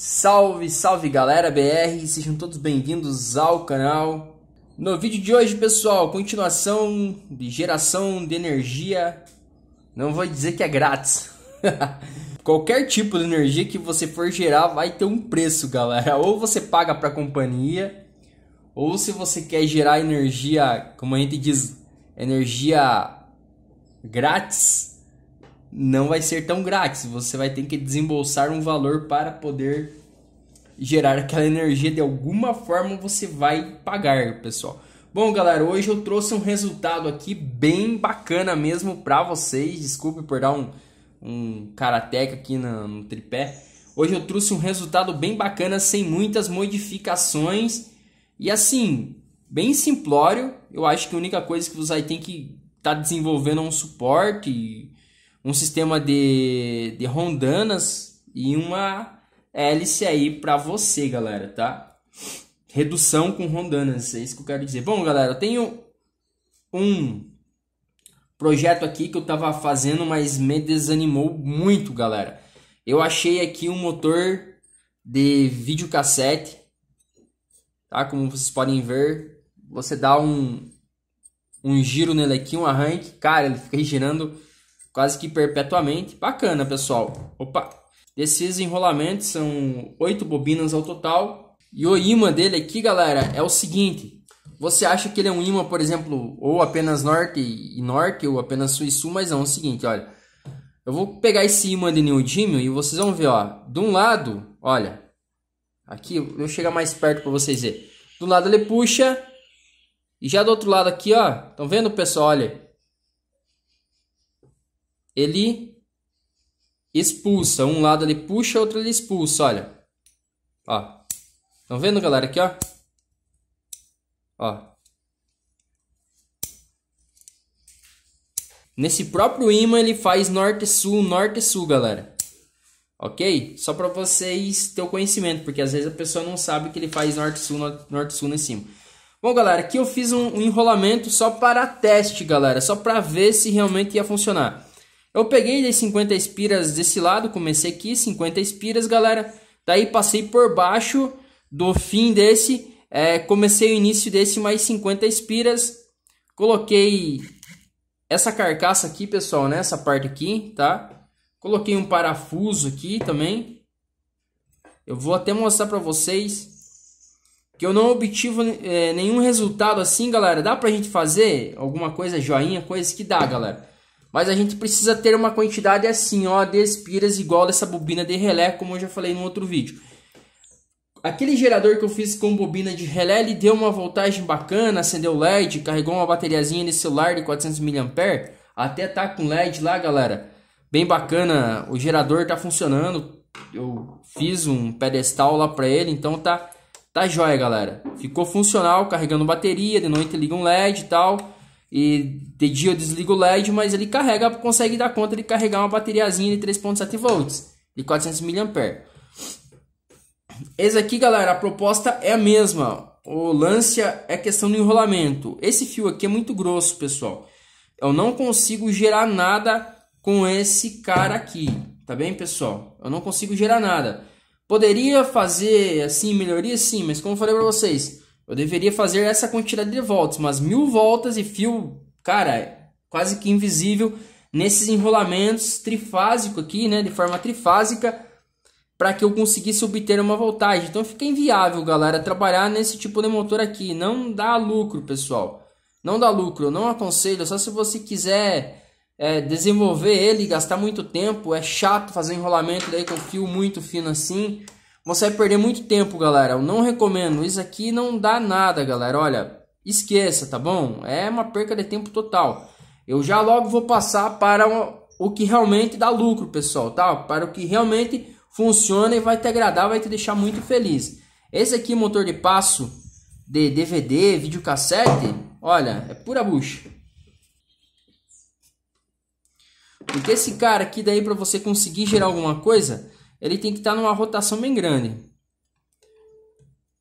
Salve, salve galera BR, sejam todos bem-vindos ao canal. No vídeo de hoje, pessoal, continuação de geração de energia. Não vou dizer que é grátis. Qualquer tipo de energia que você for gerar vai ter um preço, galera. Ou você paga para a companhia, ou se você quer gerar energia, como a gente diz, energia grátis, não vai ser tão grátis. Você vai ter que desembolsar um valor para poder gerar aquela energia de alguma forma você vai pagar, pessoal. Bom, galera, hoje eu trouxe um resultado aqui bem bacana mesmo para vocês. Desculpe por dar um, um karateca aqui no, no tripé. Hoje eu trouxe um resultado bem bacana, sem muitas modificações. E assim, bem simplório. Eu acho que a única coisa que você vai ter que estar tá desenvolvendo é um suporte um sistema de, de rondanas e uma hélice aí para você, galera, tá? Redução com rondanas, é isso que eu quero dizer. Bom, galera, eu tenho um projeto aqui que eu tava fazendo, mas me desanimou muito, galera. Eu achei aqui um motor de videocassete, tá? Como vocês podem ver, você dá um, um giro nele aqui, um arranque, cara, ele fica girando quase que perpetuamente. Bacana, pessoal. Opa! Desses enrolamentos são oito bobinas ao total. E o imã dele aqui, galera, é o seguinte. Você acha que ele é um imã, por exemplo, ou apenas norte e norte, ou apenas sul e sul, mas não, é o seguinte, olha. Eu vou pegar esse imã de neodímio e vocês vão ver, ó. De um lado, olha. Aqui, eu vou chegar mais perto para vocês verem. Do lado ele puxa. E já do outro lado aqui, ó. Estão vendo, pessoal? Olha ele expulsa. Um lado ele puxa, outro ele expulsa, olha. Ó. Estão vendo, galera, aqui, ó? Ó. Nesse próprio imã ele faz norte-sul, norte-sul, galera. Ok? Só para vocês terem o conhecimento, porque às vezes a pessoa não sabe que ele faz norte-sul, norte-sul em cima. Bom, galera, aqui eu fiz um enrolamento só para teste, galera. Só para ver se realmente ia funcionar. Eu peguei das 50 espiras desse lado, comecei aqui, 50 espiras, galera. Daí passei por baixo do fim desse, é, comecei o início desse mais 50 espiras. Coloquei essa carcaça aqui, pessoal, né? parte aqui, tá? Coloquei um parafuso aqui também. Eu vou até mostrar para vocês que eu não obtive é, nenhum resultado assim, galera. Dá pra gente fazer alguma coisa joinha, coisa que dá, galera. Mas a gente precisa ter uma quantidade assim, ó, de espiras igual dessa bobina de relé, como eu já falei no outro vídeo. Aquele gerador que eu fiz com bobina de relé, ele deu uma voltagem bacana, acendeu LED, carregou uma bateriazinha de celular de 400 mAh, até tá com LED lá, galera. Bem bacana, o gerador tá funcionando. Eu fiz um pedestal lá para ele, então tá tá jóia, galera. Ficou funcional, carregando bateria, de noite liga um LED e tal. E de dia eu desligo o LED, mas ele carrega, consegue dar conta de carregar uma bateriazinha de 3.7 volts de 400 mAh. Esse aqui, galera, a proposta é a mesma. O lance é questão do enrolamento. Esse fio aqui é muito grosso, pessoal. Eu não consigo gerar nada com esse cara aqui, tá bem, pessoal? Eu não consigo gerar nada. Poderia fazer assim melhoria, sim, mas como eu falei para vocês, eu deveria fazer essa quantidade de voltas, mas mil voltas e fio, cara, quase que invisível nesses enrolamentos trifásico aqui, né, de forma trifásica, para que eu conseguisse obter uma voltagem. Então fica inviável, galera, trabalhar nesse tipo de motor aqui. Não dá lucro, pessoal. Não dá lucro, eu não aconselho. Só se você quiser é, desenvolver ele, gastar muito tempo. É chato fazer enrolamento daí com fio muito fino assim. Você vai perder muito tempo, galera. Eu não recomendo. Isso aqui não dá nada, galera. Olha, esqueça, tá bom? É uma perca de tempo total. Eu já logo vou passar para o que realmente dá lucro, pessoal, tá? Para o que realmente funciona e vai te agradar, vai te deixar muito feliz. Esse aqui, motor de passo de DVD, videocassete, olha, é pura bucha. Porque esse cara aqui daí para você conseguir gerar alguma coisa, ele tem que estar tá numa rotação bem grande.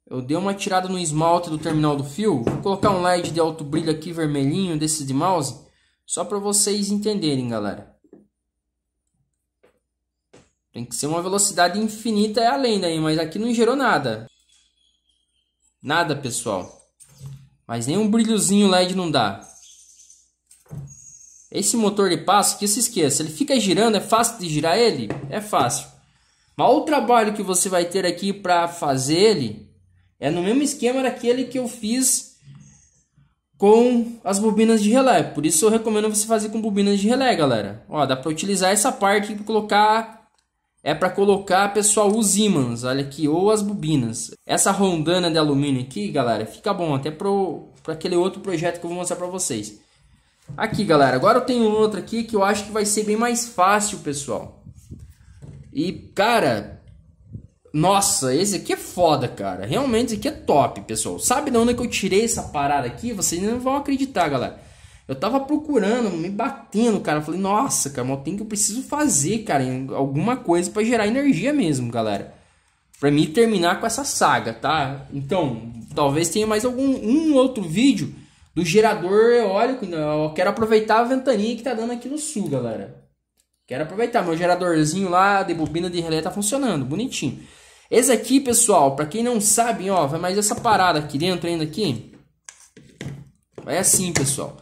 Eu dei uma tirada no esmalte do terminal do fio. Vou colocar um LED de alto brilho aqui vermelhinho desse de mouse. Só para vocês entenderem, galera. Tem que ser uma velocidade infinita é além daí, mas aqui não gerou nada. Nada, pessoal. Mas nem um brilhozinho LED não dá. Esse motor de passo, que se esqueça, ele fica girando, é fácil de girar ele? É fácil. Mas o trabalho que você vai ter aqui para fazer ele é no mesmo esquema daquele que eu fiz com as bobinas de relé. Por isso eu recomendo você fazer com bobinas de relé, galera. Ó, dá para utilizar essa parte para colocar é para colocar, pessoal, os ímãs, olha aqui, ou as bobinas. Essa rondana de alumínio aqui, galera, fica bom até para aquele outro projeto que eu vou mostrar para vocês. Aqui, galera, agora eu tenho outro aqui que eu acho que vai ser bem mais fácil, pessoal. E, cara, nossa, esse aqui é foda, cara. Realmente, esse aqui é top, pessoal. Sabe de onde é que eu tirei essa parada aqui? Vocês não vão acreditar, galera. Eu tava procurando, me batendo, cara. Falei, nossa, cara, mas tem que eu preciso fazer, cara, alguma coisa para gerar energia mesmo, galera. Pra mim terminar com essa saga, tá? Então, talvez tenha mais algum um outro vídeo do gerador eólico. Eu quero aproveitar a ventania que tá dando aqui no sul, galera. Quero aproveitar. Meu geradorzinho lá de bobina de relé tá funcionando, bonitinho. Esse aqui, pessoal, para quem não sabe, ó, vai mais essa parada aqui dentro ainda aqui. É assim, pessoal.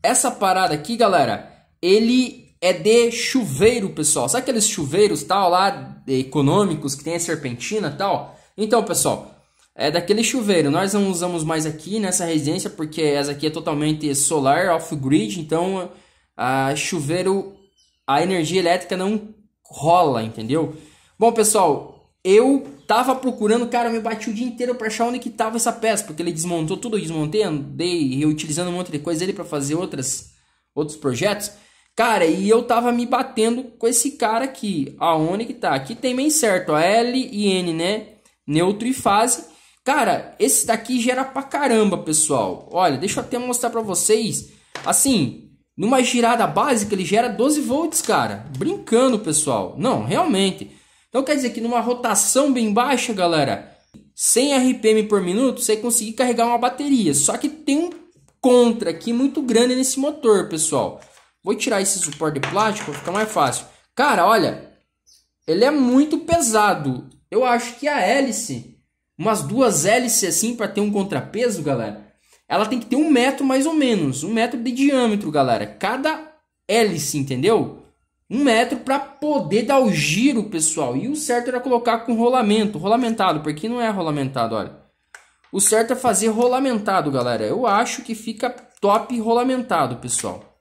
Essa parada aqui, galera, ele é de chuveiro, pessoal. Sabe aqueles chuveiros tal lá econômicos que tem a serpentina tal? Então, pessoal, é daquele chuveiro. Nós não usamos mais aqui nessa residência porque essa aqui é totalmente solar off-grid, então a chuveiro a energia elétrica não rola, entendeu? Bom, pessoal, eu tava procurando, cara, me bati o dia inteiro para achar onde que tava essa peça, porque ele desmontou tudo, eu desmontei, andei reutilizando um monte de coisa dele para fazer outras outros projetos. Cara, e eu tava me batendo com esse cara aqui, aonde que tá? Aqui tem bem certo, ó, L e N, né? Neutro e fase. Cara, esse daqui gera pra caramba, pessoal. Olha, deixa eu até mostrar pra vocês. Assim, numa girada básica ele gera 12 volts, cara. Brincando, pessoal. Não, realmente. Então quer dizer que numa rotação bem baixa, galera, 100 RPM por minuto, você conseguir carregar uma bateria. Só que tem um contra aqui muito grande nesse motor, pessoal. Vou tirar esse suporte de plástico, fica mais fácil. Cara, olha, ele é muito pesado. Eu acho que a hélice, umas duas hélices assim para ter um contrapeso, galera, ela tem que ter um metro mais ou menos, um metro de diâmetro, galera. Cada hélice, entendeu? um metro para poder dar o giro, pessoal. E o certo era colocar com rolamento, rolamentado, porque não é rolamentado, olha. O certo é fazer rolamentado, galera. Eu acho que fica top rolamentado, pessoal.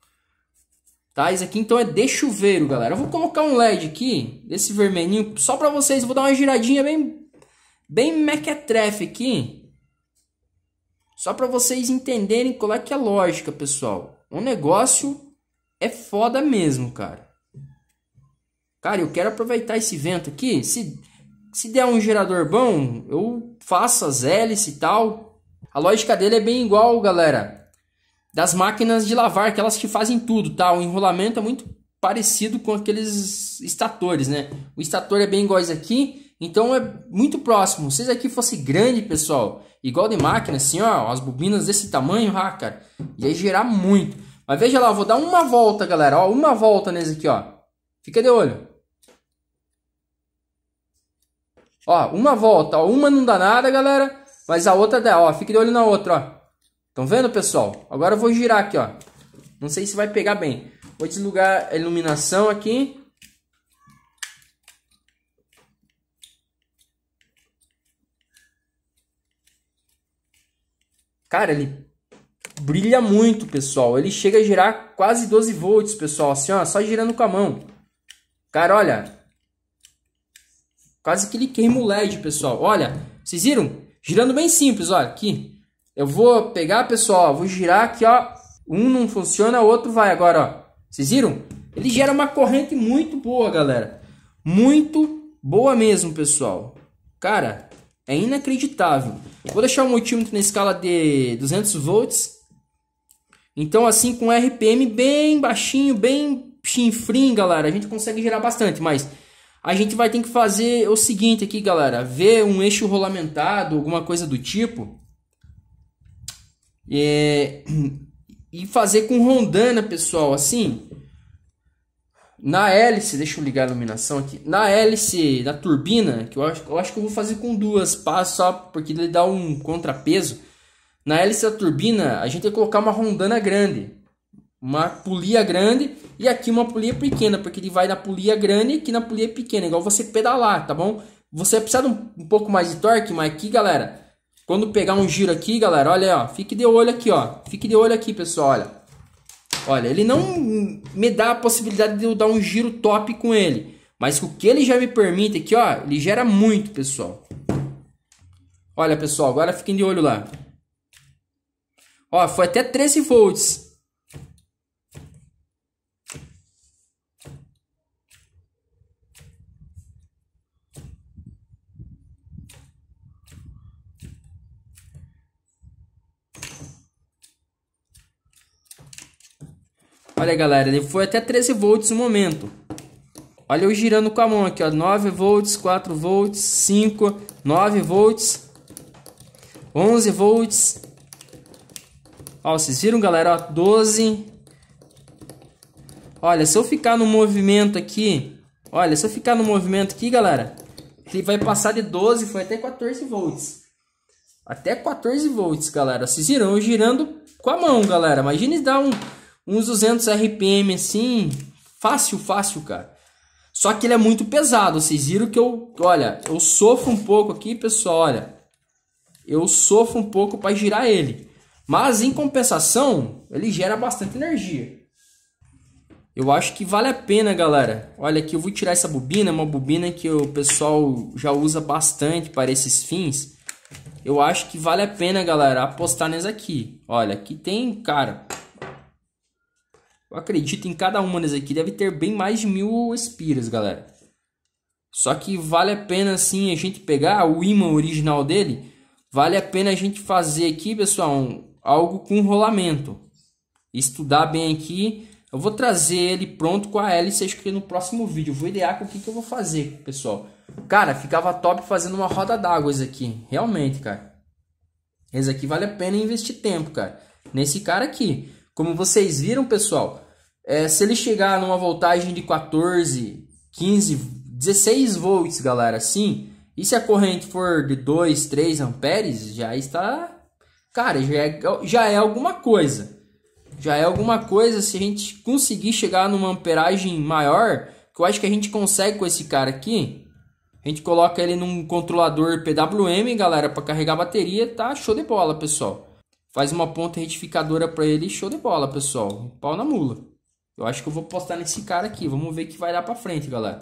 Tá? Isso aqui então é de chuveiro, galera. Eu vou colocar um LED aqui, desse vermelhinho, só para vocês. Eu vou dar uma giradinha bem, bem mequetrefe aqui. Só para vocês entenderem qual é que é a lógica, pessoal. O negócio é foda mesmo, cara. Cara, eu quero aproveitar esse vento aqui. Se, se der um gerador bom, eu faço as hélices e tal. A lógica dele é bem igual, galera, das máquinas de lavar, aquelas que fazem tudo, tá? O enrolamento é muito parecido com aqueles estatores, né? O estator é bem igual esse aqui, então é muito próximo. Se esse aqui fosse grande, pessoal, igual de máquina, assim, ó, as bobinas desse tamanho, ah, cara, ia gerar muito. Mas veja lá, eu vou dar uma volta, galera, ó, uma volta nesse aqui, ó. Fica de olho. Ó, uma volta, ó, uma não dá nada, galera, mas a outra dá, ó, fique de olho na outra, ó. Estão vendo, pessoal? Agora eu vou girar aqui, ó. Não sei se vai pegar bem. Vou desligar a iluminação aqui. Cara, ele brilha muito, pessoal. Ele chega a girar quase 12 volts, pessoal. Assim, ó, só girando com a mão. Cara, olha, Quase que ele queima o LED, pessoal. Olha, vocês viram? Girando bem simples, olha, aqui. Eu vou pegar, pessoal, vou girar aqui, ó. Um não funciona, o outro vai agora, ó. Vocês viram? Ele gera uma corrente muito boa, galera. Muito boa mesmo, pessoal. Cara, é inacreditável. Vou deixar o multímetro na escala de 200 volts. Então, assim, com RPM bem baixinho, bem chinfrim, galera, a gente consegue gerar bastante, mas a gente vai ter que fazer o seguinte aqui, galera. Ver um eixo rolamentado, alguma coisa do tipo. É, e fazer com rondana, pessoal, assim. Na hélice, deixa eu ligar a iluminação aqui. Na hélice da turbina, que eu acho, eu acho que eu vou fazer com duas passos só porque ele dá um contrapeso. Na hélice da turbina, a gente tem que colocar uma rondana grande. Uma polia grande e aqui uma polia pequena, porque ele vai na polia grande e aqui na polia pequena, igual você pedalar, tá bom? Você precisa de um, um pouco mais de torque, mas aqui, galera, quando pegar um giro aqui, galera, olha aí, ó, fique de olho aqui, ó. Fique de olho aqui, pessoal, olha. Olha, ele não me dá a possibilidade de eu dar um giro top com ele. Mas o que ele já me permite aqui, ó, ele gera muito, pessoal. Olha, pessoal, agora fiquem de olho lá. Ó, foi até 13 volts. Olha, galera, ele foi até 13 volts no momento. Olha eu girando com a mão aqui, ó. 9 volts, 4 volts, 5, 9 volts, 11 volts. Ó, vocês viram, galera? Ó, 12. Olha, se eu ficar no movimento aqui... Olha, se eu ficar no movimento aqui, galera... Ele vai passar de 12, foi até 14 volts. Até 14 volts, galera. Vocês viram? Eu girando com a mão, galera. Imagine dar um uns 200 RPM assim, fácil, fácil, cara. Só que ele é muito pesado, vocês viram que eu, olha, eu sofro um pouco aqui, pessoal, olha. Eu sofro um pouco para girar ele. Mas em compensação, ele gera bastante energia. Eu acho que vale a pena, galera. Olha aqui, eu vou tirar essa bobina, uma bobina que o pessoal já usa bastante para esses fins. Eu acho que vale a pena, galera, apostar nessa aqui. Olha, aqui tem, cara, eu acredito em cada uma das aqui deve ter bem mais de mil espiras, galera. Só que vale a pena assim a gente pegar o imã original dele. Vale a pena a gente fazer aqui, pessoal, um, algo com rolamento. Estudar bem aqui. Eu vou trazer ele pronto com a hélice, acho que no próximo vídeo. Eu vou idear com o que, que eu vou fazer, pessoal. Cara, ficava top fazendo uma roda d'água esse aqui. Realmente, cara. Esse aqui vale a pena investir tempo, cara. Nesse cara aqui. Como vocês viram, pessoal, é, se ele chegar numa voltagem de 14, 15, 16 volts, galera, assim, e se a corrente for de 2, 3 amperes, já está... Cara, já é, já é alguma coisa. Já é alguma coisa se a gente conseguir chegar numa amperagem maior, que eu acho que a gente consegue com esse cara aqui. A gente coloca ele num controlador PWM, galera, para carregar a bateria, tá show de bola, pessoal. Faz uma ponta retificadora para ele, show de bola, pessoal. Pau na mula. Eu acho que eu vou postar nesse cara aqui. Vamos ver que vai dar pra frente, galera.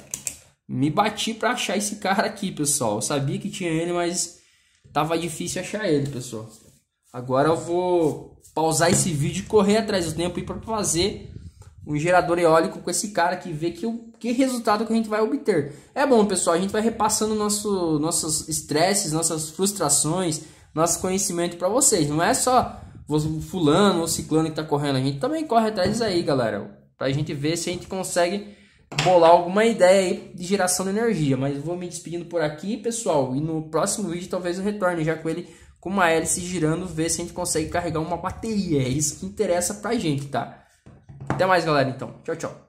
Me bati pra achar esse cara aqui, pessoal. Eu sabia que tinha ele, mas tava difícil achar ele, pessoal. Agora eu vou pausar esse vídeo e correr atrás do tempo e para fazer um gerador eólico com esse cara aqui, ver que, o, que resultado que a gente vai obter. É bom, pessoal, a gente vai repassando nosso, nossos estresses, nossas frustrações, nosso conhecimento para vocês. Não é só fulano ou ciclano que tá correndo, a gente também corre atrás disso aí, galera para a gente ver se a gente consegue bolar alguma ideia aí de geração de energia. Mas vou me despedindo por aqui, pessoal. E no próximo vídeo talvez eu retorne já com ele com uma hélice girando, ver se a gente consegue carregar uma bateria. É isso que interessa pra gente, tá? Até mais, galera, então. Tchau, tchau.